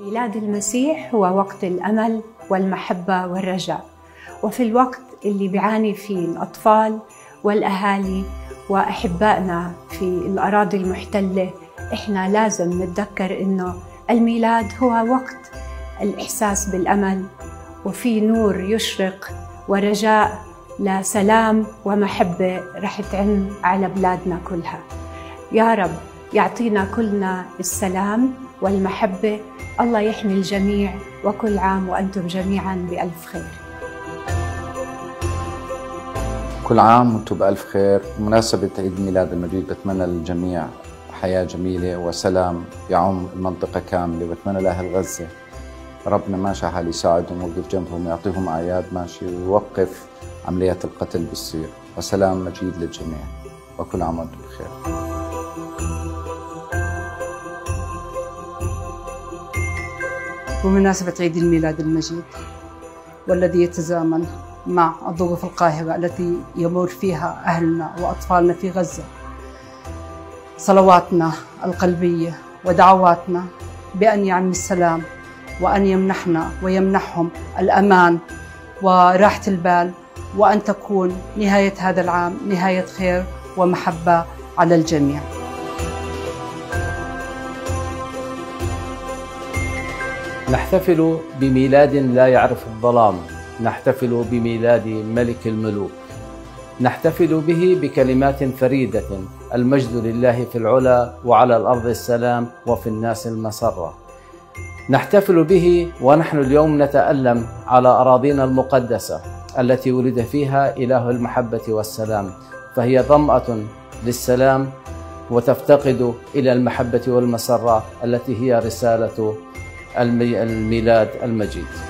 ميلاد المسيح هو وقت الأمل والمحبة والرجاء. وفي الوقت اللي بيعاني فيه الأطفال والأهالي وأحبائنا في الأراضي المحتلة إحنا لازم نتذكر إنه الميلاد هو وقت الإحساس بالأمل وفي نور يشرق ورجاء لسلام ومحبة رح تعم على بلادنا كلها. يا رب يعطينا كلنا السلام والمحبة. الله يحمي الجميع وكل عام وأنتم جميعا بألف خير. كل عام وأنتم بألف خير. بمناسبة عيد الميلاد المجيد بتمنى للجميع حياة جميلة وسلام يعم المنطقة كاملة. وبتمنى لأهل غزة ربنا ماشي حال يساعدهم ويوقف جنبهم ويعطيهم أعياد ماشي ويوقف عمليات القتل بالصير وسلام مجيد للجميع وكل عام وأنتم بخير. بمناسبة عيد الميلاد المجيد والذي يتزامن مع الظروف القاهرة التي يمر فيها أهلنا وأطفالنا في غزة صلواتنا القلبية ودعواتنا بأن يعم السلام وأن يمنحنا ويمنحهم الأمان وراحة البال وأن تكون نهاية هذا العام نهاية خير ومحبة على الجميع. نحتفل بميلاد لا يعرف الظلام. نحتفل بميلاد ملك الملوك. نحتفل به بكلمات فريدة. المجد لله في العلا وعلى الأرض السلام وفي الناس المسرة. نحتفل به ونحن اليوم نتألم على أراضينا المقدسة التي ولد فيها إله المحبة والسلام. فهي ظمأة للسلام وتفتقد إلى المحبة والمسرة التي هي رسالة الميلاد المجيد.